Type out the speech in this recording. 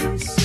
eyes.